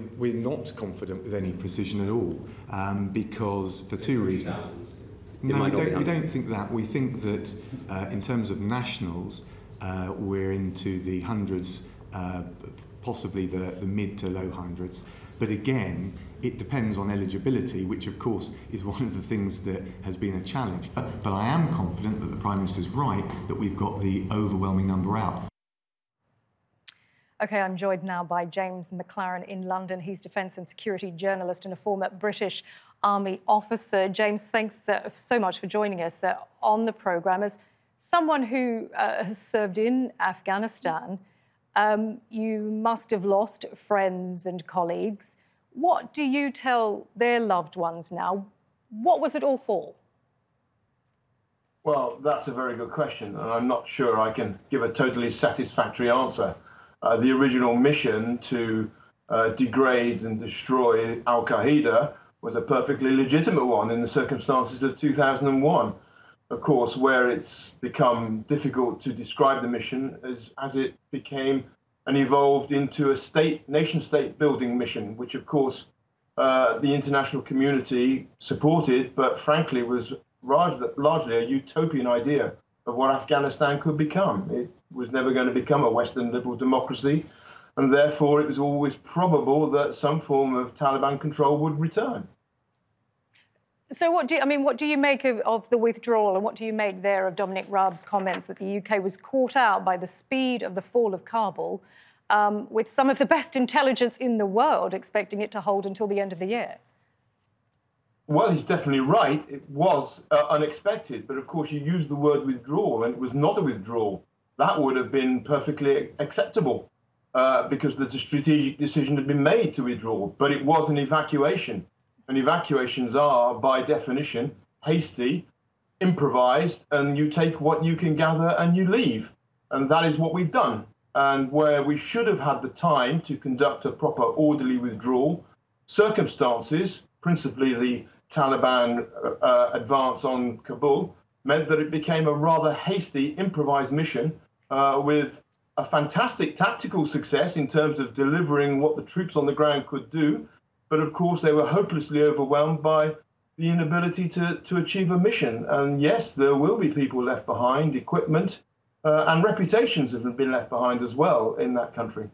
We're not confident with any precision at all um, because for two reasons. No, we don't, we don't think that. We think that uh, in terms of nationals, uh, we're into the hundreds, uh, possibly the, the mid to low hundreds. But again, it depends on eligibility, which of course is one of the things that has been a challenge. But, but I am confident that the Prime Minister's right that we've got the overwhelming number out. Okay, I'm joined now by James Maclaren in London. He's defence and security journalist and a former British Army officer. James, thanks uh, so much for joining us uh, on the programme. As someone who uh, has served in Afghanistan, um, you must have lost friends and colleagues. What do you tell their loved ones now? What was it all for? Well, that's a very good question, and I'm not sure I can give a totally satisfactory answer. Uh, the original mission to uh, degrade and destroy Al Qaeda was a perfectly legitimate one in the circumstances of 2001. Of course, where it's become difficult to describe the mission as, as it became and evolved into a state, nation state building mission, which, of course, uh, the international community supported, but frankly was largely, largely a utopian idea of what Afghanistan could become. It was never going to become a Western liberal democracy, and therefore it was always probable that some form of Taliban control would return. So, what do you, I mean? What do you make of, of, the withdrawal, and what do you make there of Dominic Raab's comments that the UK was caught out by the speed of the fall of Kabul, um, with some of the best intelligence in the world expecting it to hold until the end of the year? Well, he's definitely right. It was uh, unexpected, but of course, you used the word withdrawal, and it was not a withdrawal. That would have been perfectly acceptable uh, because the strategic decision had been made to withdraw, but it was an evacuation and evacuations are, by definition, hasty, improvised, and you take what you can gather and you leave. And that is what we've done. And where we should have had the time to conduct a proper orderly withdrawal, circumstances, principally the Taliban uh, uh advance on Kabul, meant that it became a rather hasty, improvised mission uh, with a fantastic tactical success in terms of delivering what the troops on the ground could do, but of course, they were hopelessly overwhelmed by the inability to, to achieve a mission. And yes, there will be people left behind, equipment, uh, and reputations have been left behind as well in that country.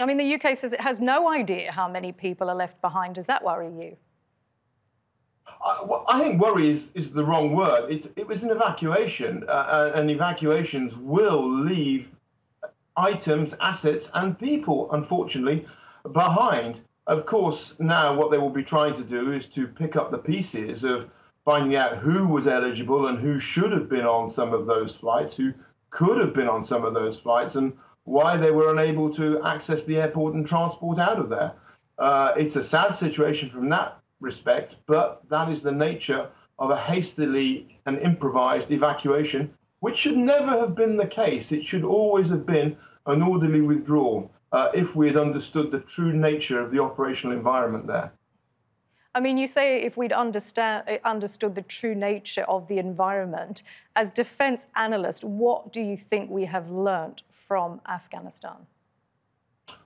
I mean, the UK says it has no idea how many people are left behind. Does that worry you? I, think worry is, is the wrong word. It's, it was an evacuation, uh, uh and evacuations will leave items, assets, and people, unfortunately, behind. Of course, now what they will be trying to do is to pick up the pieces of finding out who was eligible and who should have been on some of those flights, who could have been on some of those flights, and why they were unable to access the airport and transport out of there. Uh, it's a sad situation from that respect, but that is the nature of a hastily and improvised evacuation, which should never have been the case. It should always have been an orderly withdrawal uh, if we had understood the true nature of the operational environment there. I mean, you say if we'd understand, uh, understood the true nature of the environment. As defence analyst, what do you think we have learnt from Afghanistan?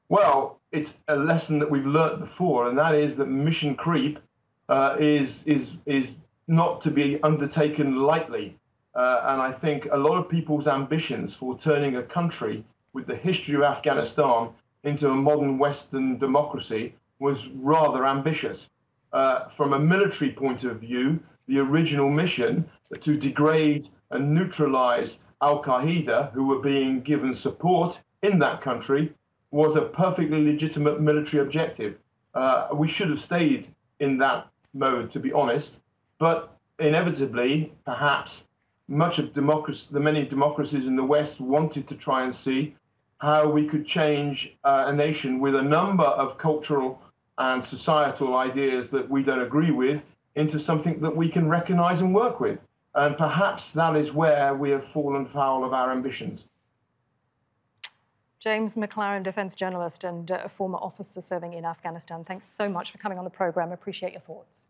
Well, it's a lesson that we've learnt before, and that is that mission creep uh, is is is not to be undertaken lightly. Uh, and I think a lot of people's ambitions for turning a country with the history of Afghanistan into a modern Western democracy was rather ambitious. Uh, from a military point of view, the original mission to degrade and neutralize Al Qaeda, who were being given support in that country, was a perfectly legitimate military objective. Uh, we should have stayed in that mode, to be honest. But inevitably, perhaps, much of democracy, the many democracies in the West wanted to try and see how we could change uh, a nation with a number of cultural and societal ideas that we don't agree with into something that we can recognize and work with. And perhaps that is where we have fallen foul of our ambitions. James Maclaren, defence journalist and a former officer serving in Afghanistan, thanks so much for coming on the programme. Appreciate your thoughts.